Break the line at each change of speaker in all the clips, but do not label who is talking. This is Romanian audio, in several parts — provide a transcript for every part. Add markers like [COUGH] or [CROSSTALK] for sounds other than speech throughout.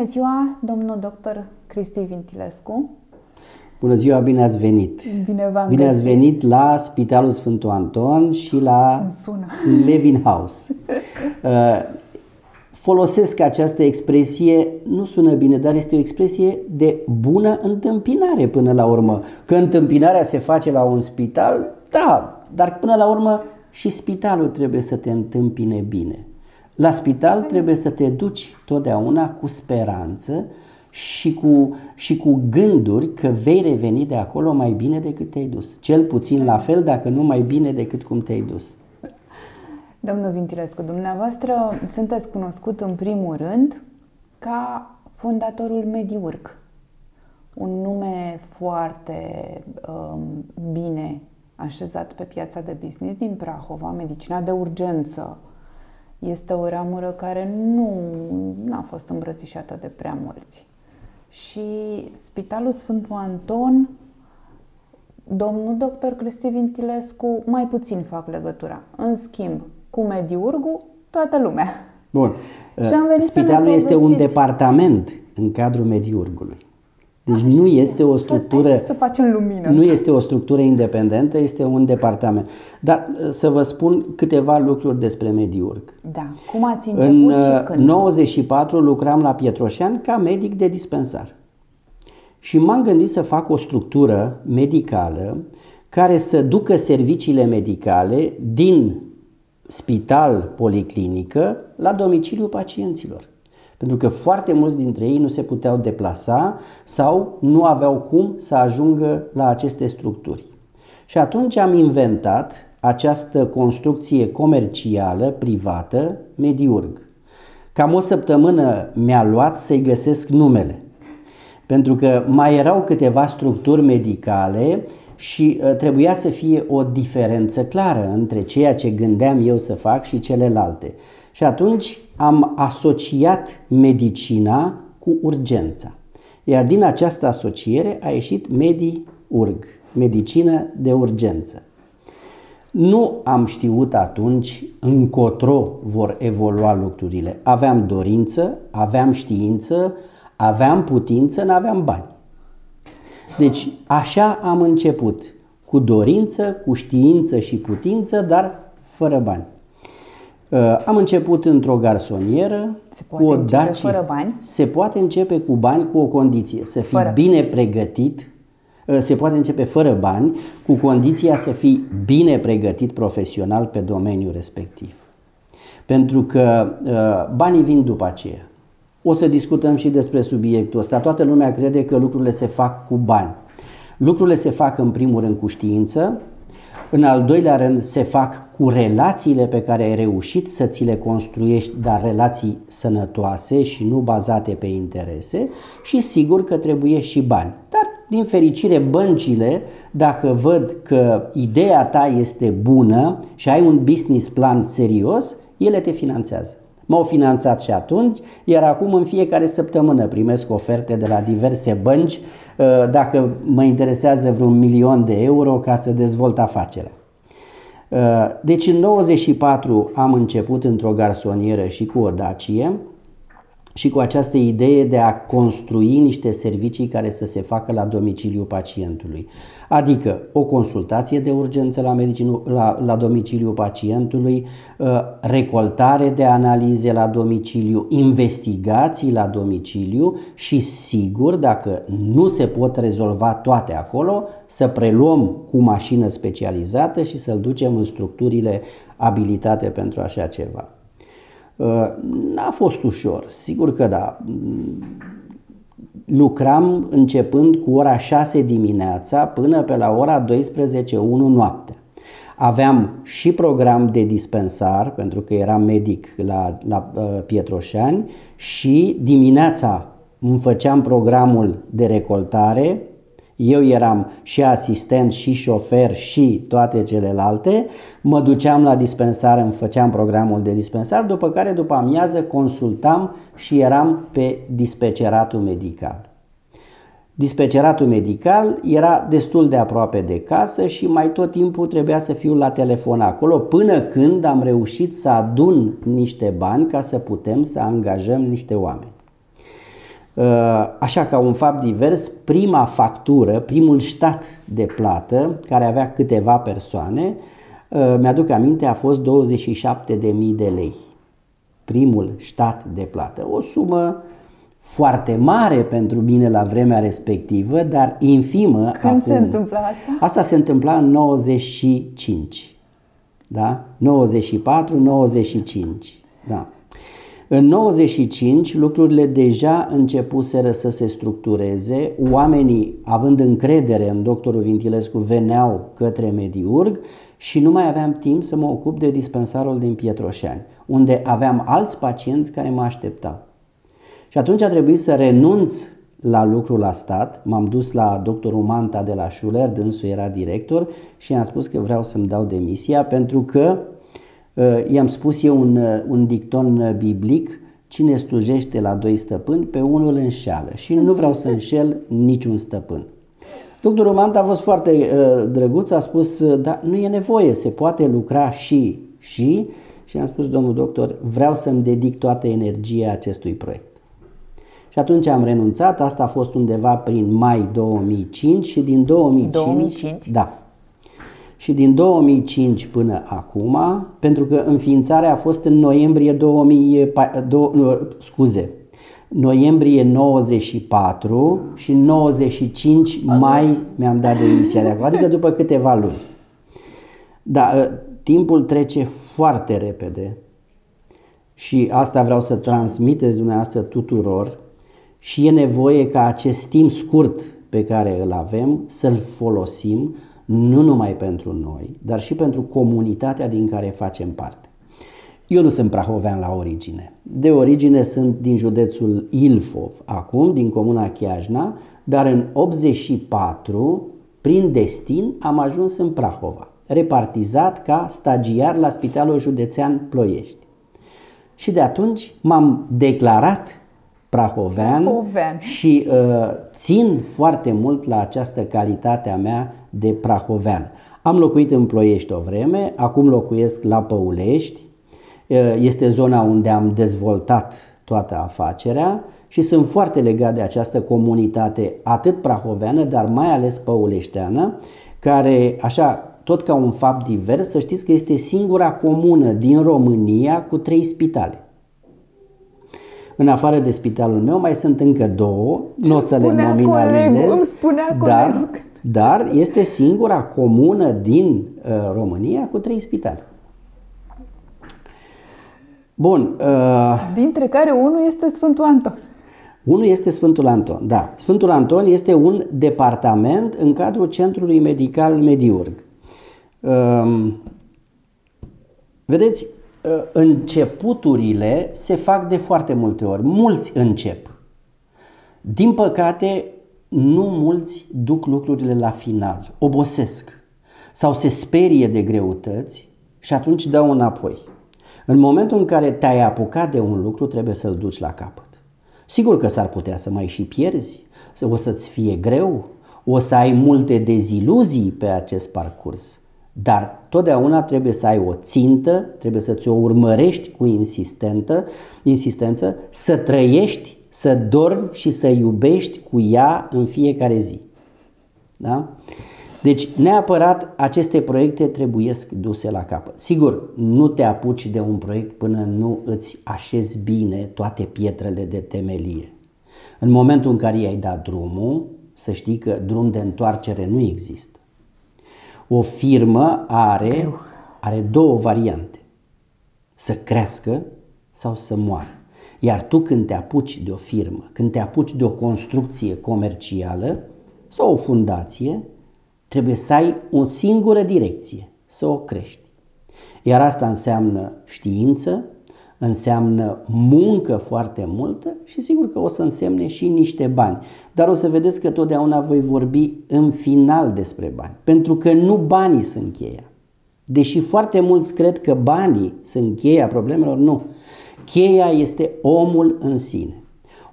Bună ziua, domnul doctor Cristi Vintilescu.
Bună ziua, bine ați venit!
Bine v-am
Bine ați
găsit.
venit la Spitalul Sfântul Anton și la
Îmi sună.
Levin House. [LAUGHS] Uh, Folosesc această expresie, nu sună bine, dar este o expresie de bună întâmpinare până la urmă. Că întâmpinarea se face la un spital, da, dar până la urmă și spitalul trebuie să te întâmpine bine. La spital trebuie să te duci totdeauna cu speranță și cu, și cu gânduri că vei reveni de acolo mai bine decât te-ai dus. Cel puțin la fel, dacă nu mai bine decât cum te-ai dus.
Domnul Vintilescu, dumneavoastră sunteți cunoscut în primul rând ca fondatorul Mediurg. Un nume foarte um, bine așezat pe piața de business din Prahova, medicina de urgență. Este o ramură care nu a fost îmbrățișată de prea mulți. Și Spitalul Sfântul Anton, domnul doctor Cristi Vintilescu, mai puțin fac legătura. În schimb, cu Mediurgu, toată lumea.
Bun.
Și am venit să ne
Spitalul este un
povestiți.
departament în cadrul Mediurgului. Deci nu este o structură
Hai să facem lumină.
nu este o structură independentă, este un departament. Dar uh, să vă spun câteva lucruri despre Mediurg.
Da. Cum ați început
În
și
uh,
când?
94 lucram la Pietroșan ca medic de dispensar. Și m-am gândit să fac o structură medicală care să ducă serviciile medicale din spital, policlinică, la domiciliul pacienților. Pentru că foarte mulți dintre ei nu se puteau deplasa sau nu aveau cum să ajungă la aceste structuri. Și atunci am inventat această construcție comercială, privată, Mediurg. Cam o săptămână mi-a luat să-i găsesc numele. Pentru că mai erau câteva structuri medicale și uh, trebuia să fie o diferență clară între ceea ce gândeam eu să fac și celelalte. Și atunci am asociat medicina cu urgența. Iar din această asociere a ieșit Medi-Urg, medicină de urgență. Nu am știut atunci încotro vor evolua lucrurile. Aveam dorință, aveam știință, aveam putință, n-aveam bani. Deci așa am început, cu dorință, cu știință și putință, dar fără bani. Uh, Am început într-o garsonieră
Se poate
cu o
începe
Dacia.
fără bani?
Se poate începe cu bani cu o condiție, să fii
Fără.
bine pregătit. Uh, Se poate începe fără bani, cu condiția să fii bine pregătit profesional pe domeniul respectiv. Pentru că uh, banii vin după aceea. O să discutăm și despre subiectul ăsta. Toată lumea crede că lucrurile se fac cu bani. Lucrurile se fac în primul rând cu știință, în al doilea rând se fac cu relațiile pe care ai reușit să ți le construiești, dar relații sănătoase și nu bazate pe interese și sigur că trebuie și bani. Dar din fericire băncile, dacă văd că ideea ta este bună și ai un business plan serios, ele te finanțează. M-au finanțat și atunci, iar acum în fiecare săptămână primesc oferte de la diverse bănci uh, dacă mă interesează vreun milion de euro ca să dezvolt afacerea. Uh, Deci în 94 am început într-o garsonieră și cu o Dacie și cu această idee de a construi niște servicii care să se facă la domiciliul pacientului. Adică o consultație de urgență la, medicinu, la, la domiciliul pacientului, uh, recoltare de analize la domiciliu, investigații la domiciliu și sigur, dacă nu se pot rezolva toate acolo, să preluăm cu mașină specializată și să-l ducem în structurile abilitate pentru așa ceva. Uh, N-a fost ușor, sigur că da. Lucram începând cu ora 6 dimineața până pe la ora 12.01 noaptea. Aveam și program de dispensar, pentru că eram medic la, la uh, Pietroșani, și dimineața îmi făceam programul de recoltare, eu eram și asistent, și șofer, și toate celelalte. Mă duceam la dispensar, îmi făceam programul de dispensar, după care după amiază consultam și eram pe dispeceratul medical. Dispeceratul medical era destul de aproape de casă și mai tot timpul trebuia să fiu la telefon acolo până când am reușit să adun niște bani ca să putem să angajăm niște oameni. Așa ca un fapt divers, prima factură, primul stat de plată, care avea câteva persoane, mi-aduc aminte, a fost 27.000 de lei. Primul stat de plată. O sumă foarte mare pentru mine la vremea respectivă, dar infimă.
Când acum. se întâmplă asta?
Asta se întâmpla în 95. Da? 94, 95. Da. În 95 lucrurile deja începuseră să se structureze, oamenii având încredere în doctorul Vintilescu veneau către Mediurg și nu mai aveam timp să mă ocup de dispensarul din Pietroșani, unde aveam alți pacienți care mă așteptau. Și atunci a trebuit să renunț la lucru la stat, m-am dus la doctorul Manta de la Schuller, dânsul era director și i-am spus că vreau să-mi dau demisia pentru că uh, i-am spus eu un, uh, un dicton biblic, cine slujește la doi stăpâni, pe unul înșeală și nu vreau să înșel niciun stăpân. Doctorul Manta a fost foarte uh, drăguț, a spus, uh, da, nu e nevoie, se poate lucra și, și, și am spus, domnul doctor, vreau să-mi dedic toată energia acestui proiect. Și atunci am renunțat, asta a fost undeva prin mai 2005 și din 2005,
2005?
da. Și din 2005 până acum, pentru că înființarea a fost în noiembrie 2000, scuze, noiembrie 94 și 95 mai mi-am dat demisia de acolo, adică după câteva luni. Da, ă, timpul trece foarte repede și asta vreau să transmiteți dumneavoastră tuturor și e nevoie ca acest timp scurt pe care îl avem să-l folosim nu numai pentru noi, dar și pentru comunitatea din care facem parte. Eu nu sunt prahovean la origine. De origine sunt din județul Ilfov, acum din comuna Chiajna, dar în 84, prin destin, am ajuns în Prahova, repartizat ca stagiar la Spitalul Județean Ploiești. Și de atunci m-am declarat prahovean, prahovean. și uh, țin foarte mult la această calitate a mea de prahovean. Am locuit în Ploiești o vreme, acum locuiesc la Păulești, uh, este zona unde am dezvoltat toată afacerea și sunt foarte legat de această comunitate atât prahoveană, dar mai ales păuleșteană, care, așa, tot ca un fapt divers, să știți că este singura comună din România cu trei spitale. În afară de spitalul meu mai sunt încă două, nu o să le nominalizez,
colegul, spunea
dar, dar este singura comună din uh, România cu trei spitale. Bun.
Uh, Dintre care unul este Sfântul Anton.
Unul este Sfântul Anton, da. Sfântul Anton este un departament în cadrul Centrului Medical Mediurg. Uh, vedeți, Ă, începuturile se fac de foarte multe ori. Mulți încep. Din păcate, nu mulți duc lucrurile la final, obosesc sau se sperie de greutăți și atunci dau înapoi. În momentul în care te-ai apucat de un lucru, trebuie să-l duci la capăt. Sigur că s-ar putea să mai și pierzi, o să-ți fie greu, o să ai multe deziluzii pe acest parcurs, dar totdeauna trebuie să ai o țintă, trebuie să ți-o urmărești cu insistentă, insistență, să trăiești, să dormi și să iubești cu ea în fiecare zi. Da? Deci, neapărat, aceste proiecte trebuie duse la capăt. Sigur, nu te apuci de un proiect până nu îți așezi bine toate pietrele de temelie. În momentul în care i-ai dat drumul, să știi că drum de întoarcere nu există. O firmă are, are două variante. Să crească sau să moară. Iar tu când te apuci de o firmă, când te apuci de o construcție comercială sau o fundație, trebuie să ai o singură direcție, să o crești. Iar asta înseamnă știință, înseamnă muncă foarte multă și sigur că o să însemne și niște bani. Dar o să vedeți că totdeauna voi vorbi în final despre bani, pentru că nu banii sunt cheia. Deși foarte mulți cred că banii sunt cheia problemelor, nu. Cheia este omul în sine.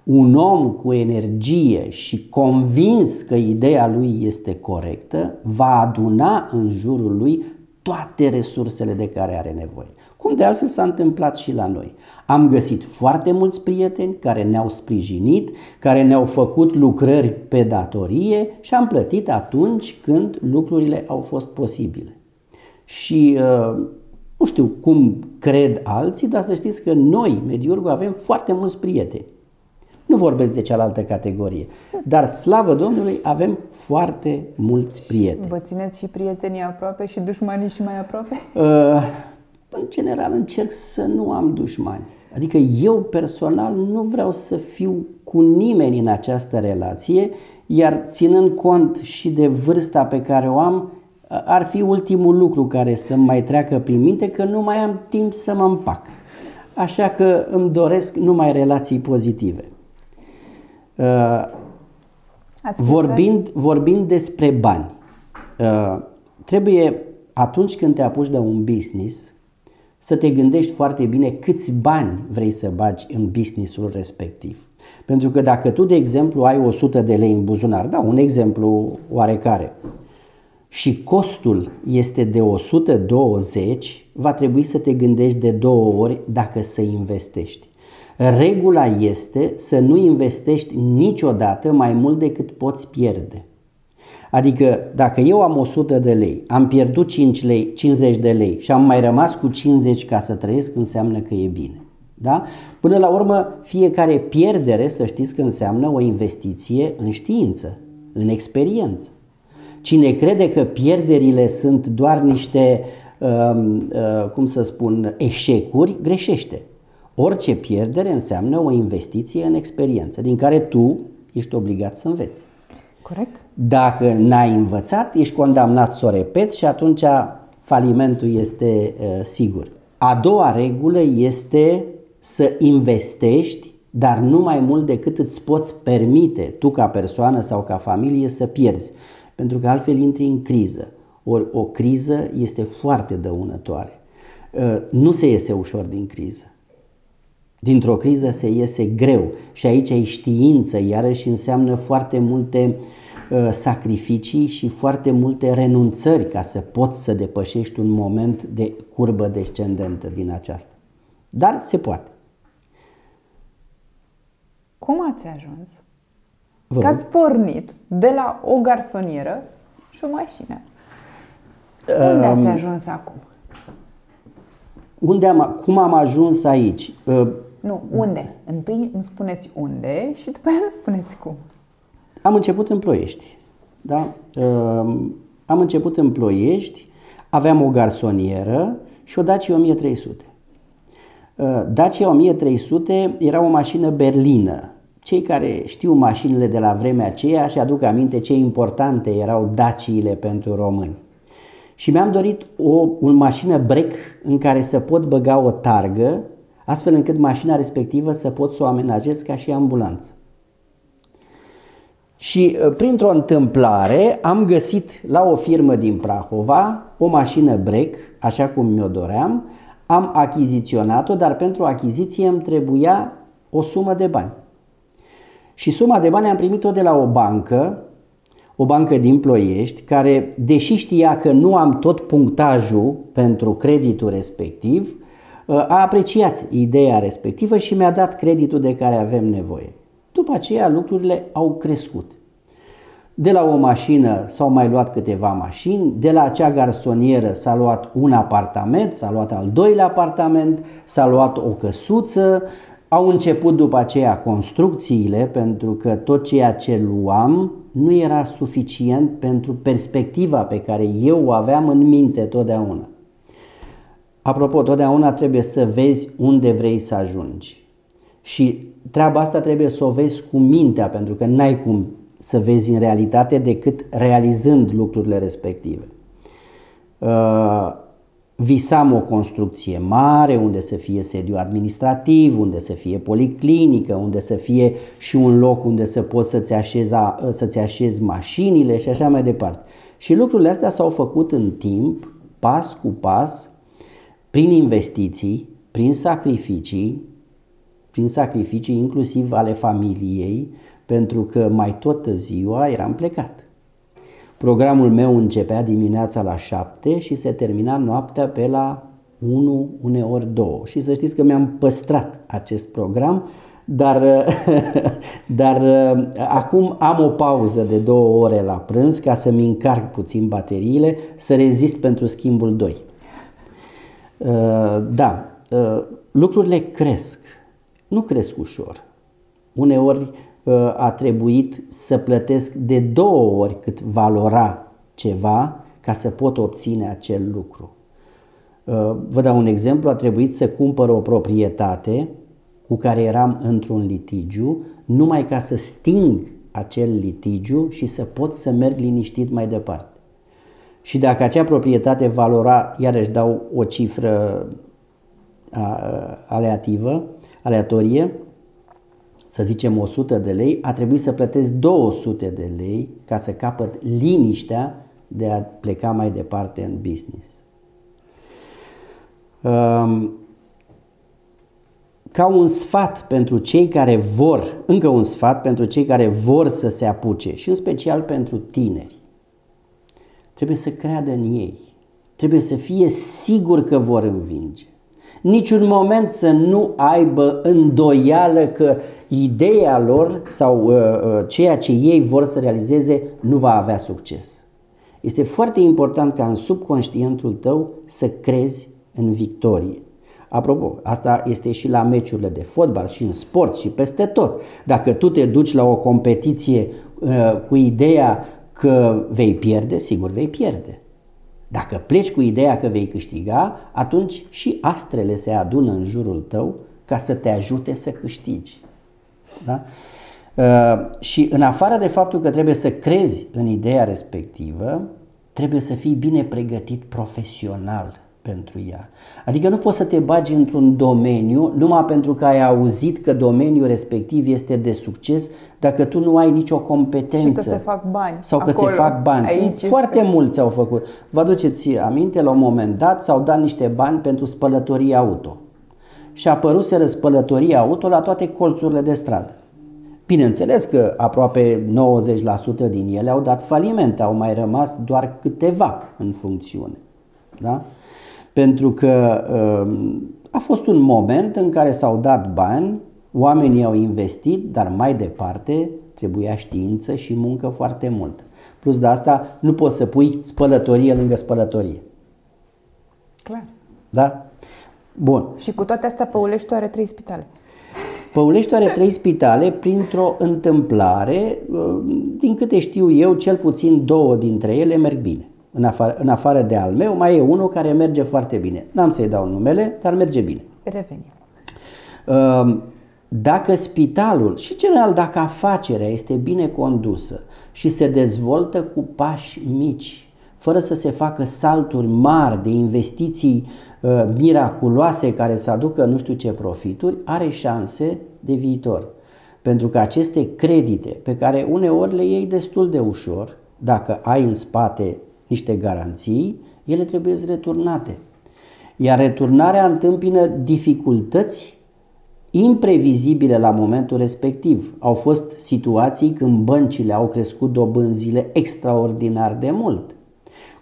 Un om cu energie și convins că ideea lui este corectă va aduna în jurul lui toate resursele de care are nevoie. Cum de altfel s-a întâmplat și la noi. Am găsit foarte mulți prieteni care ne-au sprijinit, care ne-au făcut lucrări pe datorie și am plătit atunci când lucrurile au fost posibile. Și uh, nu știu cum cred alții, dar să știți că noi, Mediurgu, avem foarte mulți prieteni. Nu vorbesc de cealaltă categorie, dar slavă Domnului avem foarte mulți prieteni.
Vă țineți și prietenii aproape și dușmanii și mai aproape?
Uh, în general încerc să nu am dușmani. Adică eu personal nu vreau să fiu cu nimeni în această relație, iar ținând cont și de vârsta pe care o am, ar fi ultimul lucru care să mai treacă prin minte că nu mai am timp să mă împac. Așa că îmi doresc numai relații pozitive. Uh, vorbind, vorbind despre bani, uh, trebuie atunci când te apuci de un business să te gândești foarte bine câți bani vrei să bagi în businessul respectiv. Pentru că dacă tu, de exemplu, ai 100 de lei în buzunar, da, un exemplu oarecare, și costul este de 120, va trebui să te gândești de două ori dacă să investești. Regula este să nu investești niciodată mai mult decât poți pierde. Adică dacă eu am 100 de lei, am pierdut 5 lei, 50 de lei și am mai rămas cu 50 ca să trăiesc, înseamnă că e bine. Da? Până la urmă, fiecare pierdere, să știți că înseamnă o investiție în știință, în experiență. Cine crede că pierderile sunt doar niște, uh, uh, cum să spun, eșecuri, greșește. Orice pierdere înseamnă o investiție în experiență, din care tu ești obligat să înveți.
Corect.
Dacă n-ai învățat, ești condamnat să o repeți și atunci falimentul este uh, sigur. A doua regulă este să investești, dar nu mai mult decât îți poți permite tu ca persoană sau ca familie să pierzi, pentru că altfel intri în criză. Ori o criză este foarte dăunătoare. Uh, nu se iese ușor din criză. Dintr-o criză se iese greu și aici e știință, iarăși înseamnă foarte multe uh, sacrificii și foarte multe renunțări ca să poți să depășești un moment de curbă descendentă din aceasta. Dar se poate.
Cum ați ajuns? Vă că ați pornit de la o garsonieră și o mașină. Unde um, ați ajuns acum?
Unde am, cum am ajuns aici? Uh,
nu, unde? Întâi îmi spuneți unde și după aia îmi spuneți cum.
Am început în Ploiești. Da? Um, am început în Ploiești, aveam o garsonieră și o Dacia 1300. Uh, Dacia 1300 era o mașină berlină. Cei care știu mașinile de la vremea aceea și aduc aminte ce importante erau daciile pentru români. Și mi-am dorit o, o mașină break în care să pot băga o targă astfel încât mașina respectivă să pot să o amenajez ca și ambulanță. Și uh, printr-o întâmplare am găsit la o firmă din Prahova o mașină break, așa cum mi-o doream, am achiziționat-o, dar pentru achiziție îmi trebuia o sumă de bani. Și suma de bani am primit-o de la o bancă, o bancă din Ploiești, care, deși știa că nu am tot punctajul pentru creditul respectiv, a apreciat ideea respectivă și mi-a dat creditul de care avem nevoie. După aceea lucrurile au crescut. De la o mașină s-au mai luat câteva mașini, de la acea garsonieră s-a luat un apartament, s-a luat al doilea apartament, s-a luat o căsuță, au început după aceea construcțiile pentru că tot ceea ce luam nu era suficient pentru perspectiva pe care eu o aveam în minte totdeauna. Apropo, totdeauna trebuie să vezi unde vrei să ajungi. Și treaba asta trebuie să o vezi cu mintea, pentru că n-ai cum să vezi în realitate decât realizând lucrurile respective. Uh, visam o construcție mare unde să fie sediu administrativ, unde să fie policlinică, unde să fie și un loc unde să poți să-ți așezi, să-ți așezi mașinile și așa mai departe. Și lucrurile astea s-au făcut în timp, pas cu pas, prin investiții, prin sacrificii, prin sacrificii inclusiv ale familiei, pentru că mai tot ziua eram plecat. Programul meu începea dimineața la 7 și se termina noaptea pe la 1, uneori 2. Și să știți că mi-am păstrat acest program, dar, [LAUGHS] dar acum am o pauză de două ore la prânz ca să-mi încarc puțin bateriile, să rezist pentru schimbul 2. Uh, da, uh, lucrurile cresc, nu cresc ușor. Uneori uh, a trebuit să plătesc de două ori cât valora ceva ca să pot obține acel lucru. Vă dau un exemplu, a trebuit să cumpăr o proprietate cu care eram într-un litigiu, numai ca să sting acel litigiu și să pot să merg liniștit mai departe. Și dacă acea proprietate valora, iarăși dau o cifră aleativă, aleatorie, să zicem 100 de lei, a trebuit să plătesc 200 de lei ca să capăt liniștea de a pleca mai departe în business. Um, ca un sfat pentru cei care vor, încă un sfat pentru cei care vor să se apuce și în special pentru tineri. Trebuie să creadă în ei. Trebuie să fie sigur că vor învinge. Niciun moment să nu aibă îndoială că ideea lor sau uh, uh, ceea ce ei vor să realizeze nu va avea succes. Este foarte important ca în subconștientul tău să crezi în victorie. Apropo, asta este și la meciurile de fotbal și în sport și peste tot. Dacă tu te duci la o competiție uh, cu ideea că vei pierde, sigur vei pierde. Dacă pleci cu ideea că vei câștiga, atunci și astrele se adună în jurul tău ca să te ajute să câștigi. Da? Uh, și în afară de faptul că trebuie să crezi în ideea respectivă, trebuie să fii bine pregătit profesional pentru ea. Adică nu poți să te bagi într-un domeniu numai pentru că ai auzit că domeniul respectiv este de succes dacă tu nu ai nicio competență. Și că
se fac bani.
Sau că acolo, se fac bani. Aici Foarte este... mulți au făcut. Vă aduceți aminte, la un moment dat s-au dat niște bani pentru spălătorie auto. Și a apărut spălătorie auto la toate colțurile de stradă. Bineînțeles că aproape 90% din ele au dat faliment, au mai rămas doar câteva în funcțiune. Da? pentru că um, a fost un moment în care s-au dat bani, oamenii au investit, dar mai departe trebuia știință și muncă foarte mult. Plus de asta nu poți să pui spălătorie lângă spălătorie.
Clar.
Da? Bun.
Și cu toate astea Păulești are trei spitale.
Păulești are trei spitale printr-o întâmplare, um, din câte știu eu, cel puțin două dintre ele merg bine în afară, în afară de al meu, mai e unul care merge foarte bine. N-am să-i dau numele, dar merge bine.
Revenim.
Ehm, dacă spitalul și general dacă afacerea este bine condusă și se dezvoltă cu pași mici, fără să se facă salturi mari de investiții uh, miraculoase care să aducă nu știu ce profituri, are șanse de viitor. Pentru că aceste credite pe care uneori le iei destul de ușor, dacă ai în spate niște garanții, ele trebuie returnate. Iar returnarea întâmpină dificultăți imprevizibile la momentul respectiv. Au fost situații când băncile au crescut dobânzile extraordinar de mult.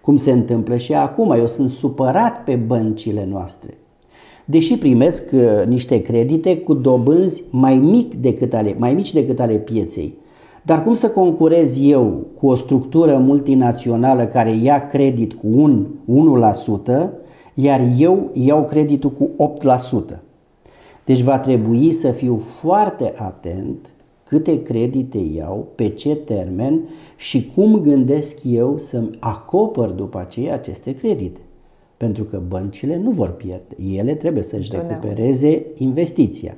Cum se întâmplă și acum, eu sunt supărat pe băncile noastre. Deși primesc uh, niște credite cu dobânzi mai, mic decât ale, mai mici decât ale pieței, dar cum să concurez eu cu o structură multinațională care ia credit cu un 1%, iar eu iau creditul cu 8%? Deci va trebui să fiu foarte atent câte credite iau, pe ce termen și cum gândesc eu să-mi acopăr după aceea aceste credite. Pentru că băncile nu vor pierde, ele trebuie să-și recupereze investiția.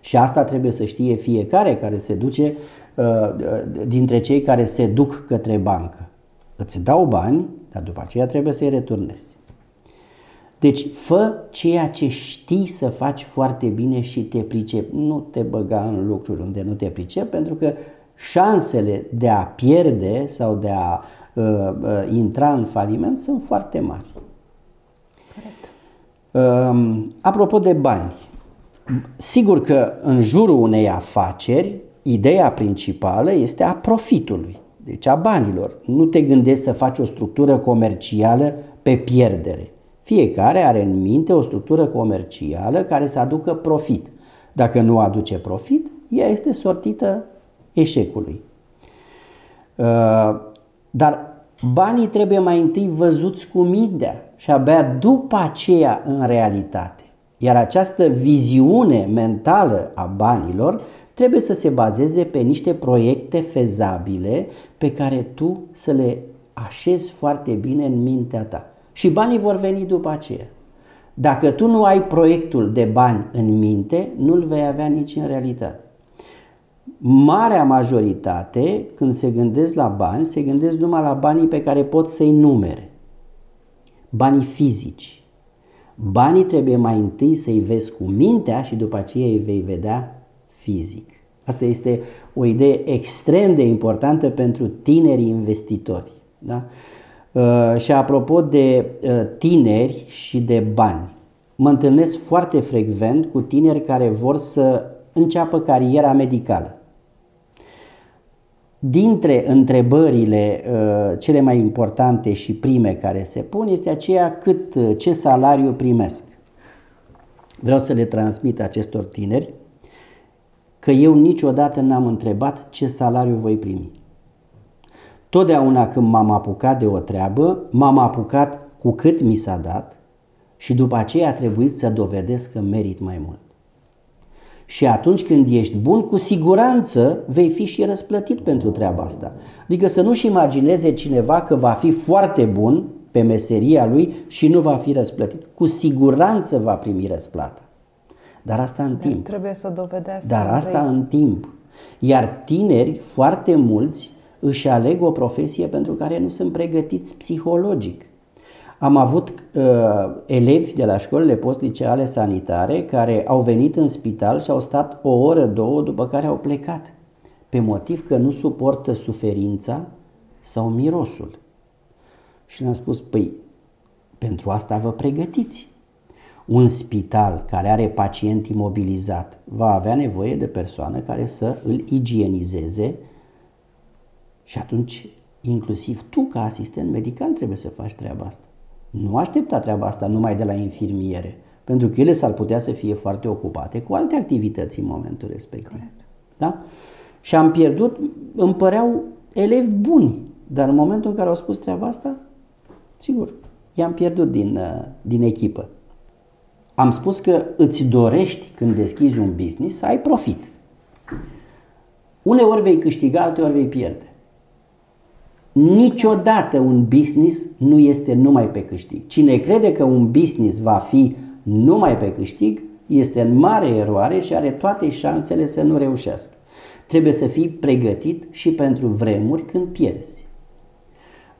Și asta trebuie să știe fiecare care se duce Uh, dintre cei care se duc către bancă. Îți dau bani, dar după aceea trebuie să-i returnezi. Deci fă ceea ce știi să faci foarte bine și te pricep. Nu te băga în lucruri unde nu te pricep, pentru că șansele de a pierde sau de a uh, uh, intra în faliment sunt foarte mari. Corect. Uh, apropo de bani, sigur că în jurul unei afaceri Ideea principală este a profitului. deci a banilor. Nu te gândești să faci o structură comercială pe pierdere. Fiecare are în minte o structură comercială care să aducă profit. Dacă nu aduce profit, ea este sortită eșecului. Uh, dar banii trebuie mai întâi văzuți cu mintea și abia după aceea în realitate. Iar această viziune mentală a banilor trebuie să se bazeze pe niște proiecte fezabile pe care tu să le așezi foarte bine în mintea ta. Și banii vor veni după aceea. Dacă tu nu ai proiectul de bani în minte, nu-l vei avea nici în realitate. Marea majoritate, când se gândesc la bani, se gândesc numai la banii pe care pot să-i numere. Banii fizici. Banii trebuie mai întâi să-i vezi cu mintea și după aceea îi vei vedea fizic. Asta este o idee extrem de importantă pentru tinerii investitori. Da? Uh, și apropo de uh, tineri și de bani, mă întâlnesc foarte frecvent cu tineri care vor să înceapă cariera medicală. Dintre întrebările uh, cele mai importante și prime care se pun este aceea cât, uh, ce salariu primesc. Vreau să le transmit acestor tineri că eu niciodată n-am întrebat ce salariu voi primi. Totdeauna când m-am apucat de o treabă, m-am apucat cu cât mi s-a dat și după aceea a trebuit să dovedesc că merit mai mult. Și atunci când ești bun, cu siguranță vei fi și răsplătit pentru treaba asta. Adică să nu-și imagineze cineva că va fi foarte bun pe meseria lui și nu va fi răsplătit. Cu siguranță va primi răsplata. Dar asta în timp.
Trebuie să dovedească.
Dar asta în timp. Iar tineri, foarte mulți, își aleg o profesie pentru care nu sunt pregătiți psihologic. Am avut uh, elevi de la școlile postliceale sanitare care au venit în spital și au stat o oră, două, după care au plecat, pe motiv că nu suportă suferința sau mirosul. Și le-am spus, păi, pentru asta vă pregătiți. Un spital care are pacient imobilizat va avea nevoie de persoană care să îl igienizeze și atunci inclusiv tu ca asistent medical trebuie să faci treaba asta. Nu aștepta treaba asta numai de la infirmiere, pentru că ele s-ar putea să fie foarte ocupate cu alte activități în momentul respectiv. Corect. Da? Și am pierdut, îmi păreau elevi buni, dar în momentul în care au spus treaba asta, sigur, i-am pierdut din, uh, din echipă. Am spus că îți dorești când deschizi un business să ai profit. Uneori vei câștiga, alteori vei pierde. Niciodată un business nu este numai pe câștig. Cine crede că un business va fi numai pe câștig, este în mare eroare și are toate șansele să nu reușească. Trebuie să fii pregătit și pentru vremuri când pierzi.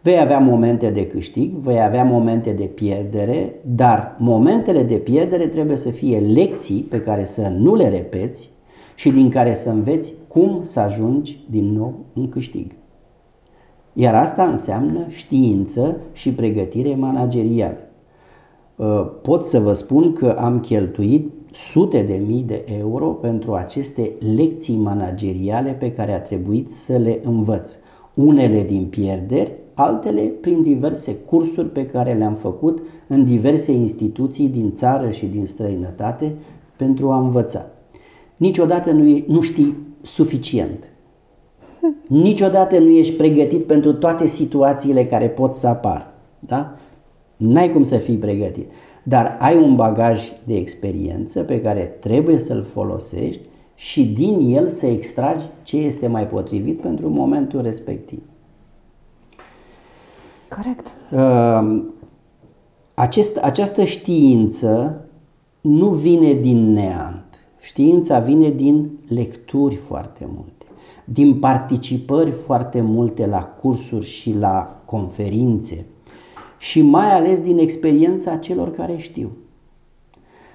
Vei avea momente de câștig, vei avea momente de pierdere, dar momentele de pierdere trebuie să fie lecții pe care să nu le repeți și din care să înveți cum să ajungi din nou în câștig. Iar asta înseamnă știință și pregătire managerială. Uh, pot să vă spun că am cheltuit sute de mii de euro pentru aceste lecții manageriale pe care a trebuit să le învăț. Unele din pierderi, altele prin diverse cursuri pe care le-am făcut în diverse instituții din țară și din străinătate pentru a învăța. Niciodată nu, e, nu știi suficient. Niciodată nu ești pregătit pentru toate situațiile care pot să apară. Da? N-ai cum să fii pregătit. Dar ai un bagaj de experiență pe care trebuie să-l folosești și din el să extragi ce este mai potrivit pentru momentul respectiv.
Corect.
Uh, acest, această știință nu vine din neant. Știința vine din lecturi foarte multe din participări foarte multe la cursuri și la conferințe și mai ales din experiența celor care știu.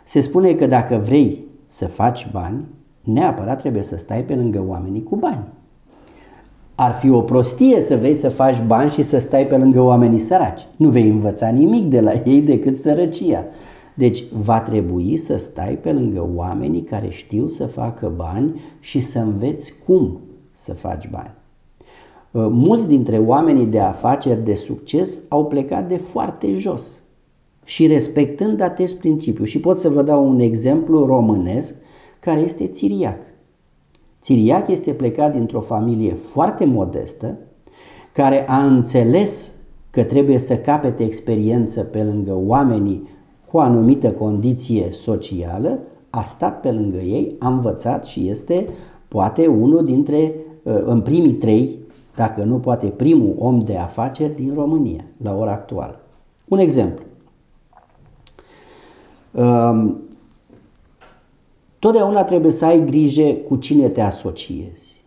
Se spune că dacă vrei să faci bani, neapărat trebuie să stai pe lângă oamenii cu bani. Ar fi o prostie să vrei să faci bani și să stai pe lângă oamenii săraci. Nu vei învăța nimic de la ei decât sărăcia. Deci va trebui să stai pe lângă oamenii care știu să facă bani și să înveți cum să faci bani. Uh, mulți dintre oamenii de afaceri de succes au plecat de foarte jos și respectând acest principiu. Și pot să vă dau un exemplu românesc care este Țiriac. Țiriac este plecat dintr-o familie foarte modestă, care a înțeles că trebuie să capete experiență pe lângă oamenii cu o anumită condiție socială, a stat pe lângă ei, a învățat și este poate unul dintre, uh, în primii trei, dacă nu poate primul om de afaceri din România, la ora actuală. Un exemplu. Um, totdeauna trebuie să ai grijă cu cine te asociezi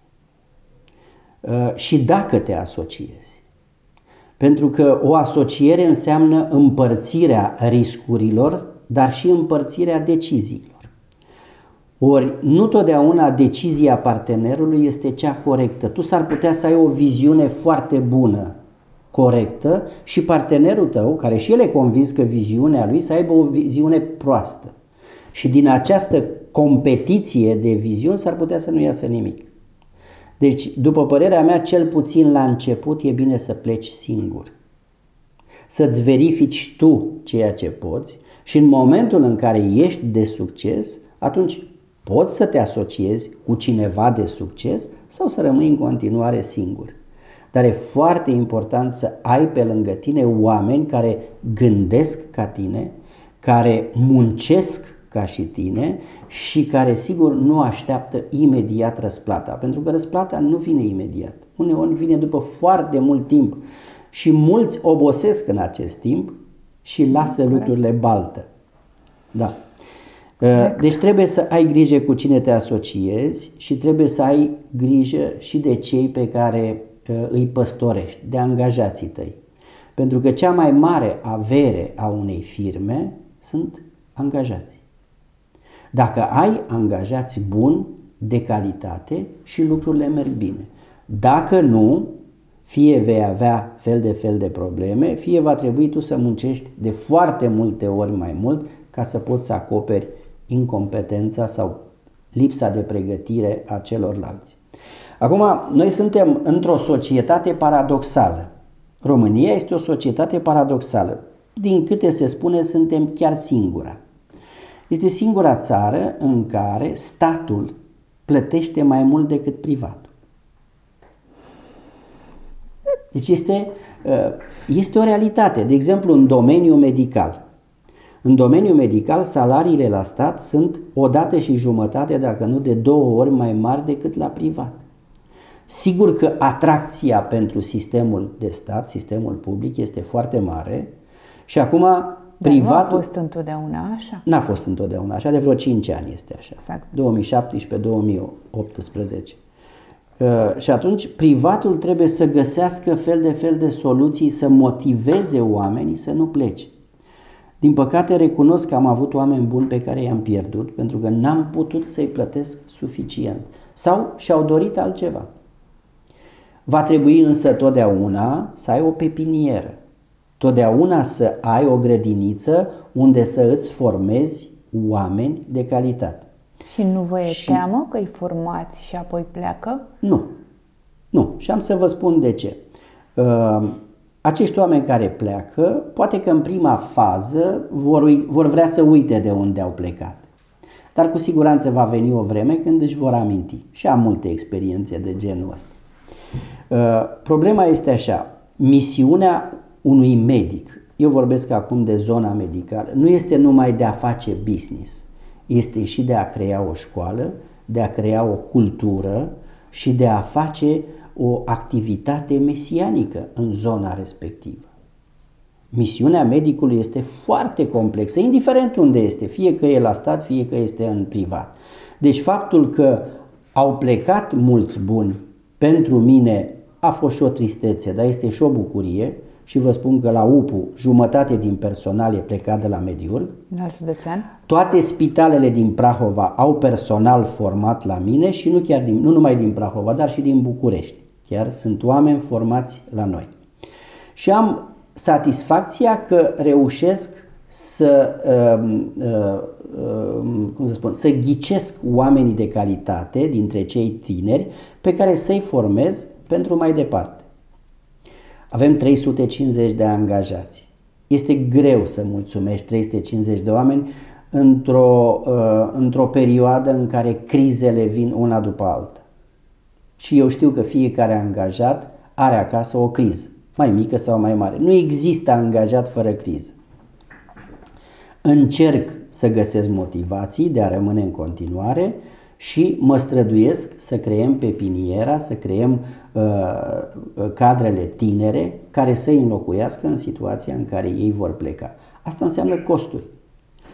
uh, și dacă te asociezi. Pentru că o asociere înseamnă împărțirea riscurilor, dar și împărțirea deciziilor. Ori nu totdeauna decizia partenerului este cea corectă. Tu s-ar putea să ai o viziune foarte bună, corectă și partenerul tău, care și el e convins că viziunea lui, să aibă o viziune proastă. Și din această competiție de viziuni s-ar putea să nu iasă nimic. Deci, după părerea mea, cel puțin la început e bine să pleci singur. Să-ți verifici tu ceea ce poți și în momentul în care ești de succes, atunci poți să te asociezi cu cineva de succes sau să rămâi în continuare singur. Dar e foarte important să ai pe lângă tine oameni care gândesc ca tine, care muncesc ca și tine și care sigur nu așteaptă imediat răsplata, pentru că răsplata nu vine imediat. Uneori vine după foarte mult timp și mulți obosesc în acest timp și lasă lucrurile baltă. Da. Uh, deci trebuie să ai grijă cu cine te asociezi și trebuie să ai grijă și de cei pe care uh, îi păstorești, de angajații tăi. Pentru că cea mai mare avere a unei firme sunt angajații. Dacă ai angajați buni, de calitate și lucrurile merg bine. Dacă nu, fie vei avea fel de fel de probleme, fie va trebui tu să muncești de foarte multe ori mai mult ca să poți să acoperi incompetența sau lipsa de pregătire a celorlalți. Acum, noi suntem într-o societate paradoxală. România este o societate paradoxală. Din câte se spune, suntem chiar singura. Este singura țară în care statul plătește mai mult decât privatul. Deci este, uh, este o realitate. De exemplu, în domeniul medical. În domeniul medical, salariile la stat sunt o dată și jumătate, dacă nu de două ori mai mari decât la privat. Sigur că atracția pentru sistemul de stat, sistemul public, este foarte mare și acum Dar privatul... nu a
fost întotdeauna așa?
N-a fost întotdeauna așa, de vreo 5 ani este așa.
Exact.
2017-2018. Uh, și atunci privatul trebuie să găsească fel de fel de soluții să motiveze oamenii să nu plece. Din păcate recunosc că am avut oameni buni pe care i-am pierdut pentru că n-am putut să-i plătesc suficient sau și-au dorit altceva. Va trebui însă totdeauna să ai o pepinieră, totdeauna să ai o grădiniță unde să îți formezi oameni de calitate.
Și nu vă e și... teamă că îi formați și apoi pleacă?
Nu. Nu. Și am să vă spun de ce. Uh, acești oameni care pleacă, poate că în prima fază vor, vor vrea să uite de unde au plecat. Dar cu siguranță va veni o vreme când își vor aminti. Și am multe experiențe de genul ăsta. Uh, problema este așa, misiunea unui medic, eu vorbesc acum de zona medicală, nu este numai de a face business, este și de a crea o școală, de a crea o cultură și de a face o activitate mesianică în zona respectivă. Misiunea medicului este foarte complexă, indiferent unde este, fie că e la stat, fie că este în privat. Deci faptul că au plecat mulți buni pentru mine a fost și o tristețe, dar este și o bucurie și vă spun că la UPU jumătate din personal e plecat de la Mediurg.
La județean.
Toate spitalele din Prahova au personal format la mine și nu, chiar din, nu numai din Prahova, dar și din București. Chiar sunt oameni formați la noi. Și am satisfacția că reușesc să, uh, uh, uh, cum să spun, să ghicesc oamenii de calitate dintre cei tineri pe care să-i formez pentru mai departe. Avem 350 de angajați. Este greu să mulțumești 350 de oameni într-o, uh, într-o perioadă în care crizele vin una după alta. Și eu știu că fiecare angajat are acasă o criză, mai mică sau mai mare. Nu există angajat fără criză. Încerc să găsesc motivații de a rămâne în continuare și mă străduiesc să creăm pepiniera, să creăm uh, uh, cadrele tinere care să îi înlocuiască în situația în care ei vor pleca. Asta înseamnă costuri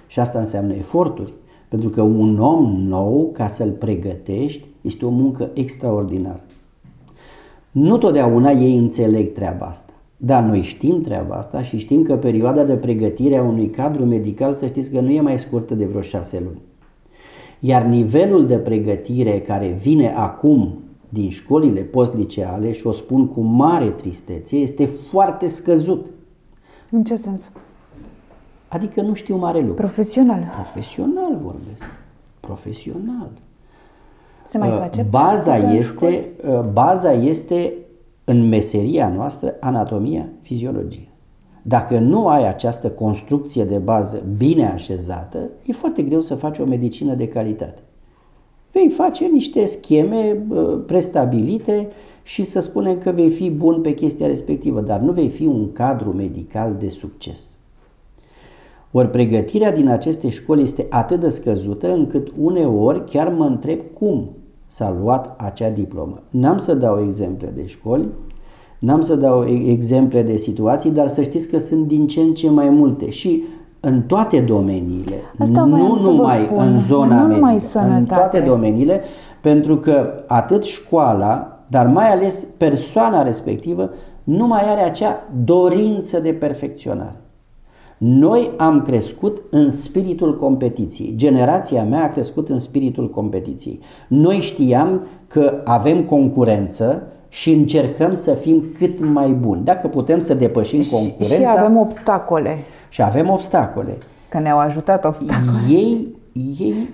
și asta înseamnă eforturi, pentru că un om nou, ca să-l pregătești, este o muncă extraordinară. Nu totdeauna ei înțeleg treaba asta. Dar noi știm treaba asta și știm că perioada de pregătire a unui cadru medical, să știți că nu e mai scurtă de vreo șase luni. Iar nivelul de pregătire care vine acum din școlile postliceale, și o spun cu mare tristețe, este foarte scăzut.
În ce sens?
Adică nu știu mare lucru.
Profesional.
Profesional vorbesc. Profesional.
Se mai uh, face?
Baza este, uh, baza este în meseria noastră anatomia, fiziologie. Dacă nu ai această construcție de bază bine așezată, e foarte greu să faci o medicină de calitate. Vei face niște scheme prestabilite și să spunem că vei fi bun pe chestia respectivă, dar nu vei fi un cadru medical de succes. Ori pregătirea din aceste școli este atât de scăzută încât uneori chiar mă întreb cum s-a luat acea diplomă. N-am să dau exemple de școli, n-am să dau exemple de situații, dar să știți că sunt din ce în ce mai multe și în toate domeniile,
Asta
nu numai
spun,
în zona
nu numai
medică, în toate domeniile, pentru că atât școala, dar mai ales persoana respectivă, nu mai are acea dorință de perfecționare. Noi am crescut în spiritul competiției. Generația mea a crescut în spiritul competiției. Noi știam că avem concurență și încercăm să fim cât mai buni. Dacă putem să depășim concurența... Și
avem obstacole.
Și avem obstacole.
Că ne-au ajutat obstacole.
Ei, ei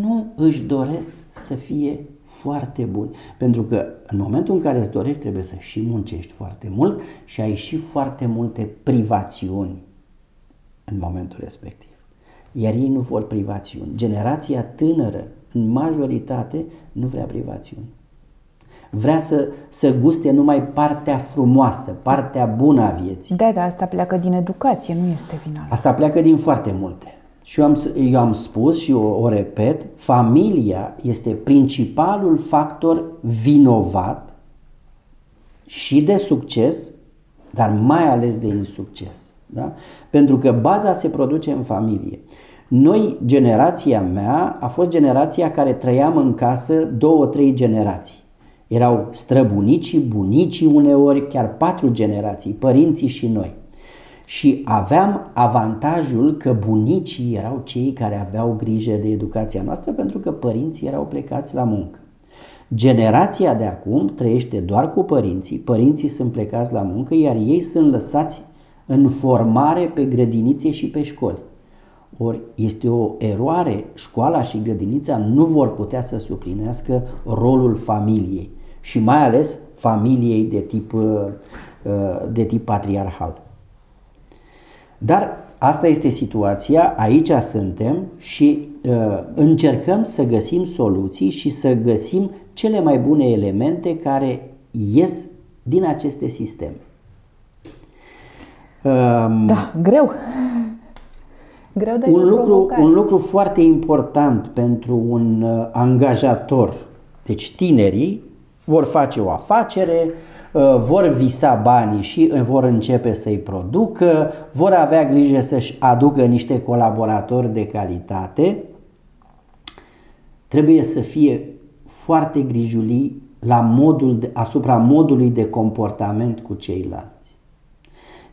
nu își doresc să fie foarte buni. Pentru că în momentul în care îți dorești trebuie să și muncești foarte mult și ai și foarte multe privațiuni în momentul respectiv. Iar ei nu vor privațiuni. Generația tânără, în majoritate, nu vrea privațiuni. Vrea să, să guste numai partea frumoasă, partea bună a vieții.
Da, da, asta pleacă din educație, nu este final.
Asta pleacă din foarte multe. Și eu am, eu am spus și o, o repet, familia este principalul factor vinovat și de succes, dar mai ales de insucces. Da? Pentru că baza se produce în familie. Noi, generația mea, a fost generația care trăiam în casă două, trei generații. Erau străbunicii, bunicii uneori, chiar patru generații, părinții și noi. Și aveam avantajul că bunicii erau cei care aveau grijă de educația noastră pentru că părinții erau plecați la muncă. Generația de acum trăiește doar cu părinții, părinții sunt plecați la muncă, iar ei sunt lăsați în formare pe grădinițe și pe școli. Ori este o eroare, școala și grădinița nu vor putea să suplinească rolul familiei și mai ales familiei de tip, uh, uh, de tip patriarhal. Dar asta este situația, aici suntem și uh, încercăm să găsim soluții și să găsim cele mai bune elemente care ies din aceste sisteme.
Um, da, greu. Greu de
un lucru, un lucru foarte important pentru un uh, angajator, deci tinerii vor face o afacere, uh, vor visa banii și vor începe să-i producă, vor avea grijă să-și aducă niște colaboratori de calitate, trebuie să fie foarte grijulii la modul de, asupra modului de comportament cu ceilalți.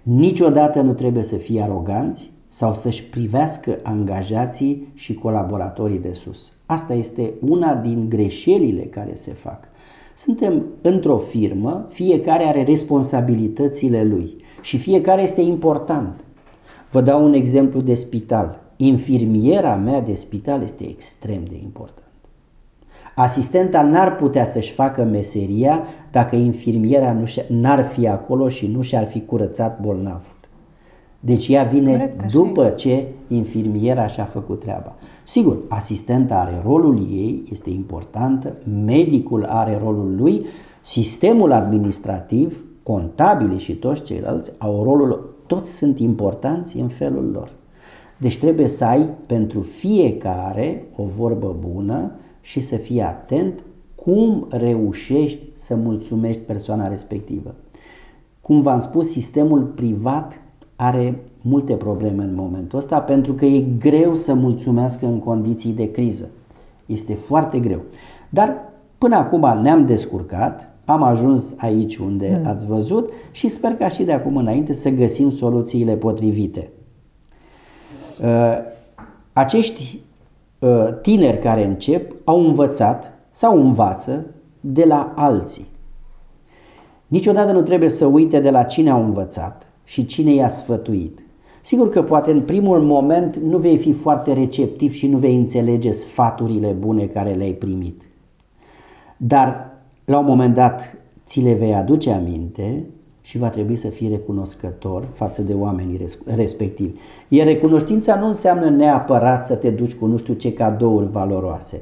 Niciodată nu trebuie să fie aroganți sau să-și privească angajații și colaboratorii de sus. Asta este una din greșelile care se fac. Suntem într-o firmă, fiecare are responsabilitățile lui și fiecare este important. Vă dau un exemplu de spital. Infirmiera mea de spital este extrem de important. Asistenta n-ar putea să-și facă meseria dacă infirmiera nu n-ar fi acolo și nu și-ar fi curățat bolnavul. Deci ea vine Corect, după ce infirmiera și-a făcut treaba. Sigur, asistenta are rolul ei, este importantă, medicul are rolul lui, sistemul administrativ, contabilii și toți ceilalți au rolul, toți sunt importanți în felul lor. Deci trebuie să ai pentru fiecare o vorbă bună și să fii atent cum reușești să mulțumești persoana respectivă. Cum v-am spus, sistemul privat are multe probleme în momentul ăsta pentru că e greu să mulțumească în condiții de criză. Este foarte greu. Dar până acum ne-am descurcat, am ajuns aici unde mm. ați văzut și sper ca și de acum înainte să găsim soluțiile potrivite. Uh, acești uh, tineri care încep au învățat sau învață de la alții. Niciodată nu trebuie să uite de la cine au învățat și cine i-a sfătuit. Sigur că poate în primul moment nu vei fi foarte receptiv și nu vei înțelege sfaturile bune care le-ai primit. Dar la un moment dat ți le vei aduce aminte și va trebui să fii recunoscător față de oamenii respectivi. Iar recunoștința nu înseamnă neapărat să te duci cu nu știu ce cadouri valoroase.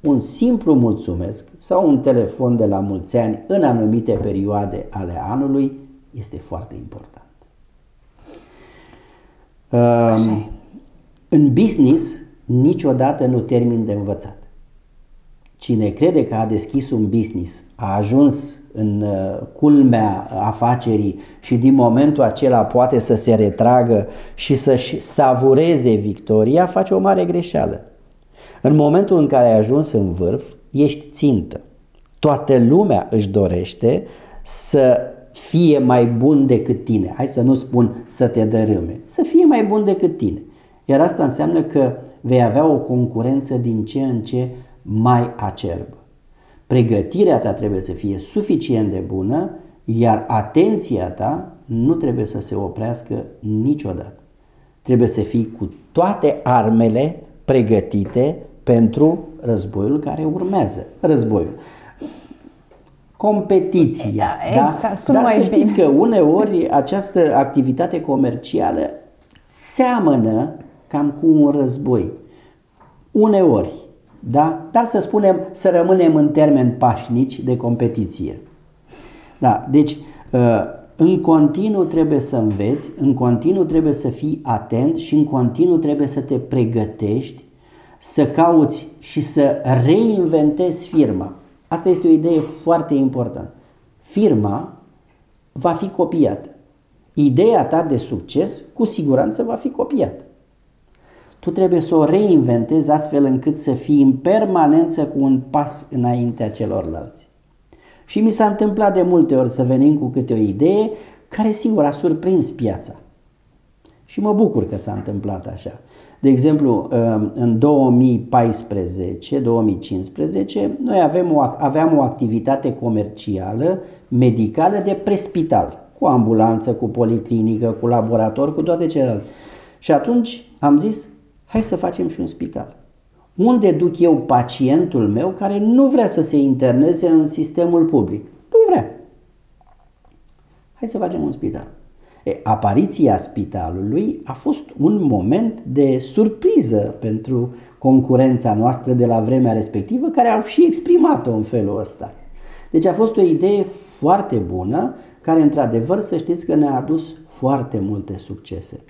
Un simplu mulțumesc sau un telefon de la mulți ani în anumite perioade ale anului este foarte important. Um, în business niciodată nu termin de învățat. Cine crede că a deschis un business, a ajuns în uh, culmea afacerii și din momentul acela poate să se retragă și să-și savureze victoria, face o mare greșeală. În momentul în care ai ajuns în vârf, ești țintă. Toată lumea își dorește să fie mai bun decât tine. Hai să nu spun să te dărâme, să fie mai bun decât tine. Iar asta înseamnă că vei avea o concurență din ce în ce mai acerbă. Pregătirea ta trebuie să fie suficient de bună, iar atenția ta nu trebuie să se oprească niciodată. Trebuie să fii cu toate armele pregătite pentru războiul care urmează. Războiul competiția. Da, exact, da? Dar mai să știți bine. că uneori această activitate comercială seamănă cam cu un război. Uneori, da? Dar să spunem, să rămânem în termeni pașnici de competiție. Da, deci uh, în continuu trebuie să înveți, în continuu trebuie să fii atent și în continuu trebuie să te pregătești, să cauți și să reinventezi firma. Asta este o idee foarte importantă. Firma va fi copiată. Ideea ta de succes cu siguranță va fi copiată. Tu trebuie să o reinventezi astfel încât să fii în permanență cu un pas înaintea celorlalți. Și mi s-a întâmplat de multe ori să venim cu câte o idee care sigur a surprins piața. Și mă bucur că s-a întâmplat așa. De exemplu, um, în 2014-2015, noi avem o, aveam o activitate comercială, medicală de prespital, cu ambulanță, cu policlinică, cu laborator, cu toate celelalte. Și atunci am zis, hai să facem și un spital. Unde duc eu pacientul meu care nu vrea să se interneze în sistemul public? Nu vrea. Hai să facem un spital. E, apariția spitalului a fost un moment de surpriză pentru concurența noastră de la vremea respectivă, care au și exprimat-o în felul ăsta. Deci a fost o idee foarte bună, care într-adevăr să știți că ne-a adus foarte multe succese.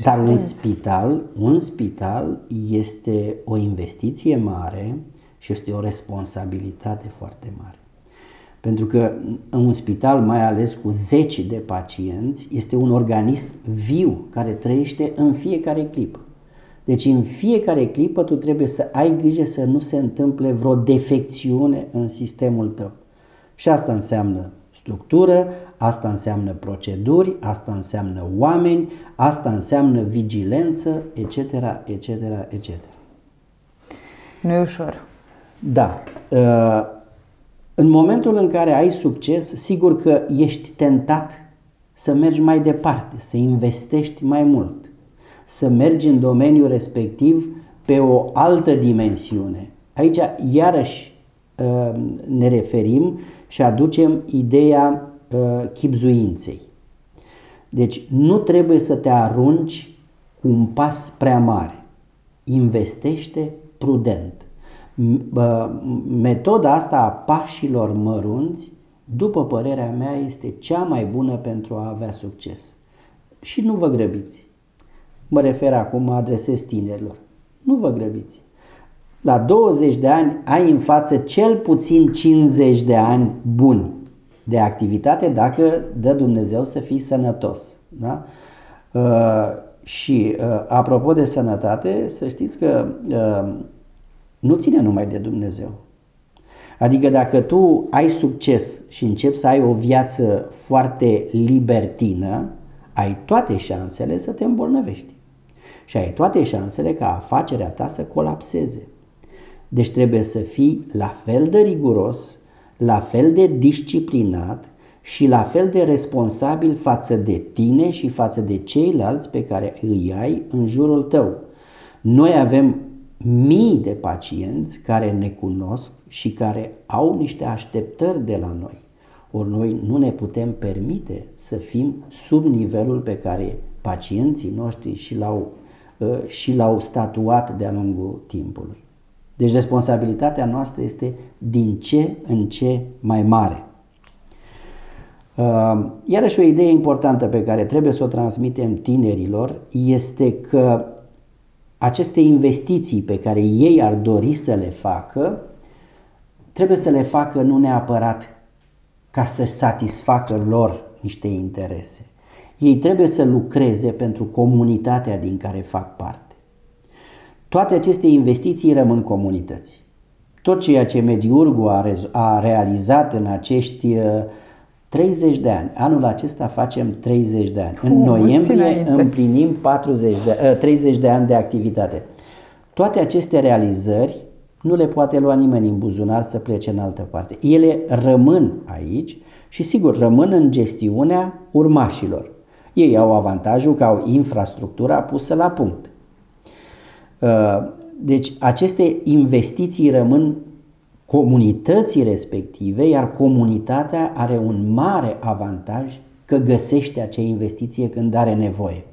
Dar un spital, un spital este o investiție mare și este o responsabilitate foarte mare. Pentru că în un spital, mai ales cu zeci de pacienți, este un organism viu care trăiește în fiecare clipă. Deci în fiecare clipă tu trebuie să ai grijă să nu se întâmple vreo defecțiune în sistemul tău. Și asta înseamnă structură, asta înseamnă proceduri, asta înseamnă oameni, asta înseamnă vigilență, etc., etc., etc.
Nu e ușor.
Da. Uh, în momentul în care ai succes, sigur că ești tentat să mergi mai departe, să investești mai mult, să mergi în domeniul respectiv pe o altă dimensiune. Aici, iarăși, uh, ne referim și aducem ideea uh, chipzuinței. Deci nu trebuie să te arunci cu un pas prea mare. Investește prudent. Metoda asta a pașilor mărunți, după părerea mea, este cea mai bună pentru a avea succes. Și nu vă grăbiți. Mă refer acum, mă adresez tinerilor. Nu vă grăbiți. La 20 de ani ai în față cel puțin 50 de ani buni de activitate dacă dă Dumnezeu să fii sănătos. Da? Uh, și uh, apropo de sănătate, să știți că uh, nu ține numai de Dumnezeu. Adică dacă tu ai succes și începi să ai o viață foarte libertină, ai toate șansele să te îmbolnăvești. Și ai toate șansele ca afacerea ta să colapseze. Deci trebuie să fii la fel de riguros, la fel de disciplinat și la fel de responsabil față de tine și față de ceilalți pe care îi ai în jurul tău. Noi avem mii de pacienți care ne cunosc și care au niște așteptări de la noi. Ori noi nu ne putem permite să fim sub nivelul pe care pacienții noștri și l-au, ă, și l-au statuat de-a lungul timpului. Deci responsabilitatea noastră este din ce în ce mai mare. Uh, iarăși o idee importantă pe care trebuie să o transmitem tinerilor este că aceste investiții pe care ei ar dori să le facă, trebuie să le facă nu neapărat ca să satisfacă lor niște interese. Ei trebuie să lucreze pentru comunitatea din care fac parte. Toate aceste investiții rămân comunități. Tot ceea ce Mediurgu a, a realizat în acești uh, 30 de ani. Anul acesta facem 30 de ani. În noiembrie împlinim 40 de, 30 ă, de ani de activitate. Toate aceste realizări nu le poate lua nimeni în buzunar să plece în altă parte. Ele rămân aici și sigur rămân în gestiunea urmașilor. Ei au avantajul că au infrastructura pusă la punct. Ă, deci aceste investiții rămân comunității respective, iar comunitatea are un mare avantaj că găsește acea investiție când are nevoie.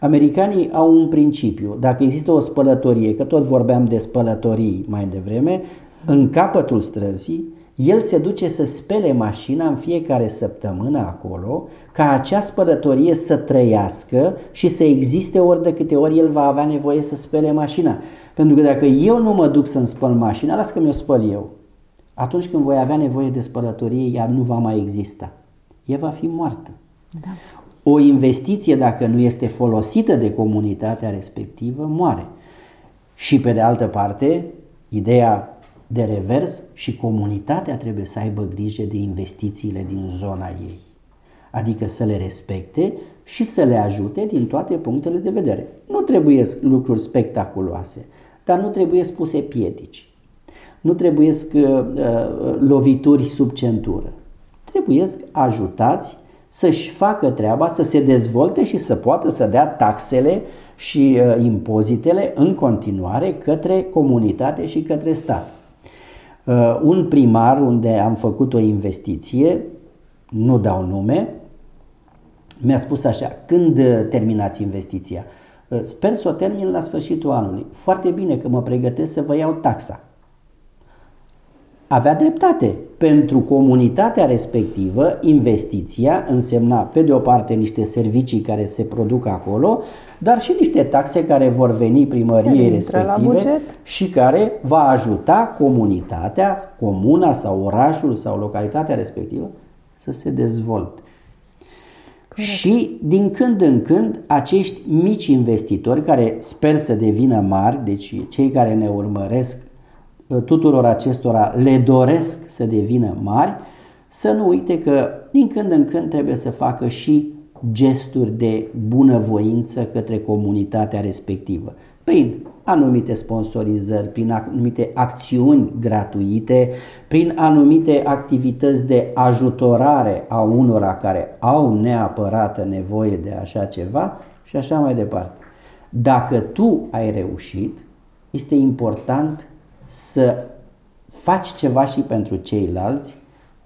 Americanii au un principiu, dacă există o spălătorie, că tot vorbeam de spălătorii mai devreme, în capătul străzii, el se duce să spele mașina în fiecare săptămână acolo, ca acea spălătorie să trăiască și să existe ori de câte ori el va avea nevoie să spele mașina. Pentru că dacă eu nu mă duc să-mi spăl mașina, las că mi-o spăl eu. Atunci când voi avea nevoie de spălătorie, ea nu va mai exista. Ea va fi moartă. Da. O investiție, dacă nu este folosită de comunitatea respectivă, moare. Și pe de altă parte, ideea de revers și comunitatea trebuie să aibă grijă de investițiile din zona ei. Adică să le respecte și să le ajute din toate punctele de vedere. Nu trebuie lucruri spectaculoase, dar nu trebuie spuse piedici. Nu trebuie uh, uh, lovituri sub centură. Trebuie ajutați să-și facă treaba, să se dezvolte și să poată să dea taxele și uh, impozitele în continuare către comunitate și către stat. Uh, un primar unde am făcut o investiție, nu dau nume, mi-a spus așa, când uh, terminați investiția? Uh, sper să o termin la sfârșitul anului. Foarte bine că mă pregătesc să vă iau taxa. Avea dreptate. Pentru comunitatea respectivă, investiția însemna, pe de o parte, niște servicii care se produc acolo, dar și niște taxe care vor veni primăriei respective și care va ajuta comunitatea, comuna sau orașul sau localitatea respectivă să se dezvolte. Corect. Și din când în când acești mici investitori care sper să devină mari, deci cei care ne urmăresc ă, tuturor acestora le doresc să devină mari, să nu uite că din când în când trebuie să facă și gesturi de bunăvoință către comunitatea respectivă, prin anumite sponsorizări, prin anumite acțiuni gratuite, prin anumite activități de ajutorare a unora care au neapărat nevoie de așa ceva și așa mai departe. Dacă tu ai reușit, este important să faci ceva și pentru ceilalți,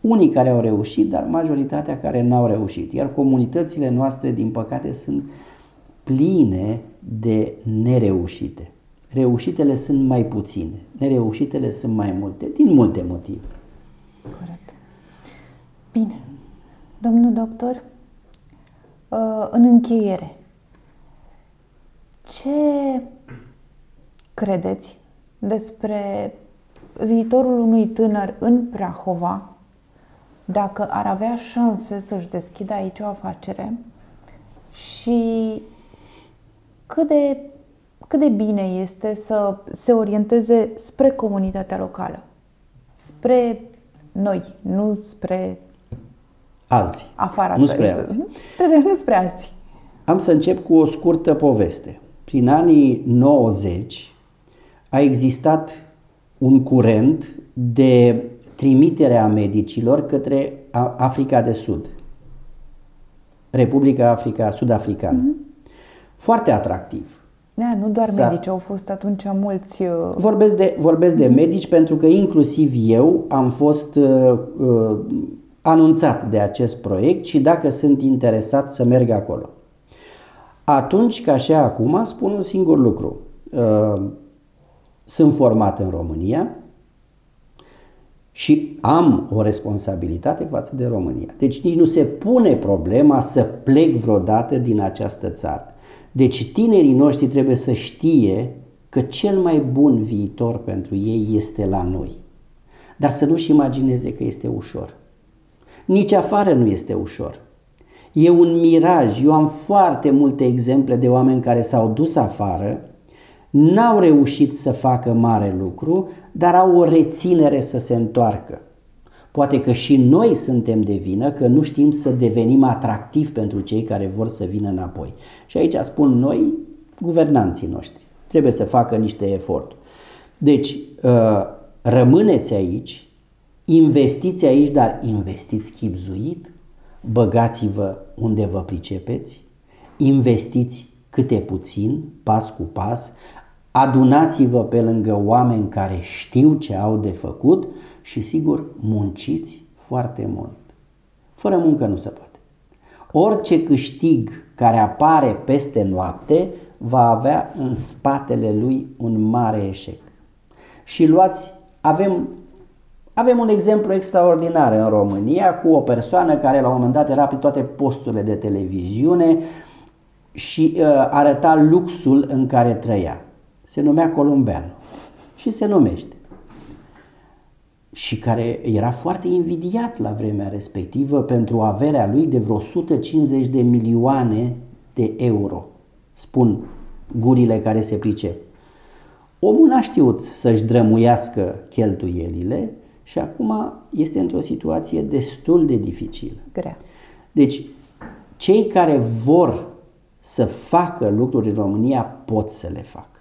unii care au reușit, dar majoritatea care n-au reușit. Iar comunitățile noastre, din păcate, sunt pline de nereușite. Reușitele sunt mai puține, nereușitele sunt mai multe, din multe motive.
Corect. Bine. Domnul doctor, uh, în încheiere, ce credeți despre viitorul unui tânăr în Prahova dacă ar avea șanse să-și deschidă aici o afacere și cât de, cât de bine este să se orienteze spre comunitatea locală, spre noi, nu spre
alții.
Afara
nu spre alții.
Spre, [LAUGHS] nu spre alții.
Am să încep cu o scurtă poveste. Prin anii 90 a existat un curent de trimitere a medicilor către Africa de Sud. Republica Africa Sud-Africană. Mm-hmm. Foarte atractiv.
Da, nu doar S-a... medici, au fost atunci mulți... Uh...
Vorbesc de, vorbesc mm-hmm. de mhm. medici pentru că inclusiv eu am fost uh, uh, anunțat de acest proiect și dacă sunt interesat să merg acolo. Atunci, ca și acum, spun un singur lucru. Uh, sunt format în România și am o responsabilitate față de România. Deci nici nu se pune problema să plec vreodată din această țară. Deci tinerii noștri trebuie să știe că cel mai bun viitor pentru ei este la noi. Dar să nu-și imagineze că este ușor. Nici afară nu este ușor. E un miraj. Eu am foarte multe exemple de oameni care s-au dus afară, n-au reușit să facă mare lucru, dar au o reținere să se întoarcă. Poate că și noi suntem de vină că nu știm să devenim atractivi pentru cei care vor să vină înapoi. Și aici spun noi, guvernanții noștri. Trebuie să facă niște eforturi. Deci, uh, rămâneți aici, investiți aici, dar investiți chipzuit, băgați-vă unde vă pricepeți, investiți câte puțin, pas cu pas, adunați-vă pe lângă oameni care știu ce au de făcut și sigur munciți foarte mult. Fără muncă nu se poate. Orice câștig care apare peste noapte va avea în spatele lui un mare eșec. Și luați, avem avem un exemplu extraordinar în România cu o persoană care la un moment dat era pe toate posturile de televiziune și uh, arăta luxul în care trăia. Se numea Columbeanu și se numește. Și care era foarte invidiat la vremea respectivă pentru averea lui de vreo 150 de milioane de euro. Spun gurile care se pricep. Omul n-a știut să-și drămuiască cheltuielile și acum este într-o situație destul de dificilă.
Grea.
Deci, cei care vor să facă lucruri în România pot să le facă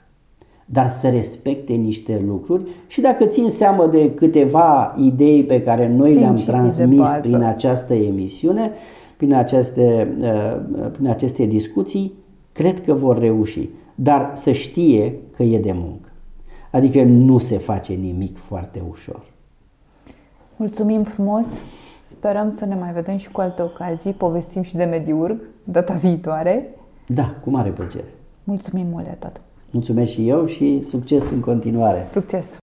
dar să respecte niște lucruri și dacă țin seamă de câteva idei pe care noi le-am transmis prin această emisiune, prin aceste, uh, prin aceste discuții, cred că vor reuși. Dar să știe că e de muncă. Adică nu se face nimic foarte ușor.
Mulțumim frumos! Sperăm să ne mai vedem și cu alte ocazii, povestim și de Mediurg data viitoare.
Da, cu mare plăcere.
Mulțumim mult de tot!
Mulțumesc și eu și succes în continuare!
Succes!